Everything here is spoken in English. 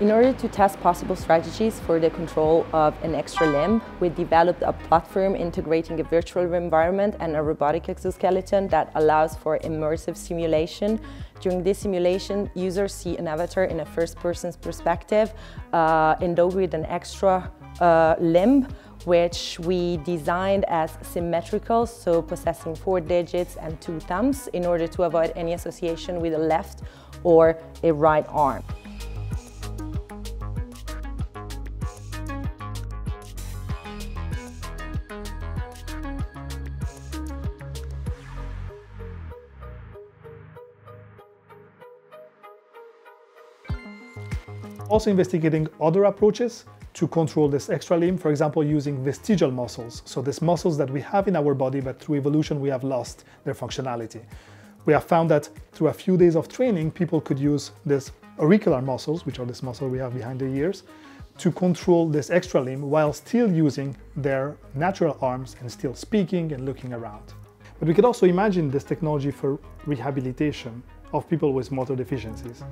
In order to test possible strategies for the control of an extra limb, we developed a platform integrating a virtual environment and a robotic exoskeleton that allows for immersive simulation. During this simulation, users see an avatar in a first-person perspective, uh, endowed with an extra uh, limb which we designed as symmetrical, so possessing four digits and two thumbs in order to avoid any association with a left or a right arm. Also investigating other approaches to control this extra limb, for example, using vestigial muscles. So these muscles that we have in our body, but through evolution we have lost their functionality. We have found that through a few days of training, people could use these auricular muscles, which are this muscle we have behind the ears, to control this extra limb while still using their natural arms and still speaking and looking around. But we could also imagine this technology for rehabilitation of people with motor deficiencies.